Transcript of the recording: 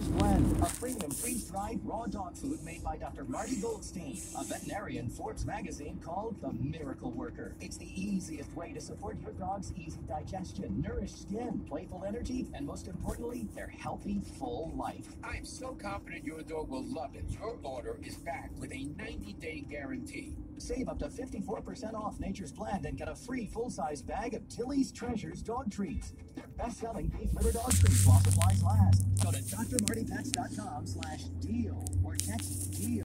Treasures Blend, a premium freeze-dried raw dog food made by Dr. Marty Goldstein, a veterinarian Forbes magazine called the Miracle Worker. It's the easiest way to support your dog's easy digestion, nourished skin, playful energy, and most importantly, their healthy, full life. I'm so confident your dog will love it. Your order is back with a 90-day guarantee. Save up to 54% off Nature's Blend and get a free full-size bag of Tilly's Treasures dog treats. They're best-selling beef litter dog treats while supplies last. Drmartypets.com slash DEAL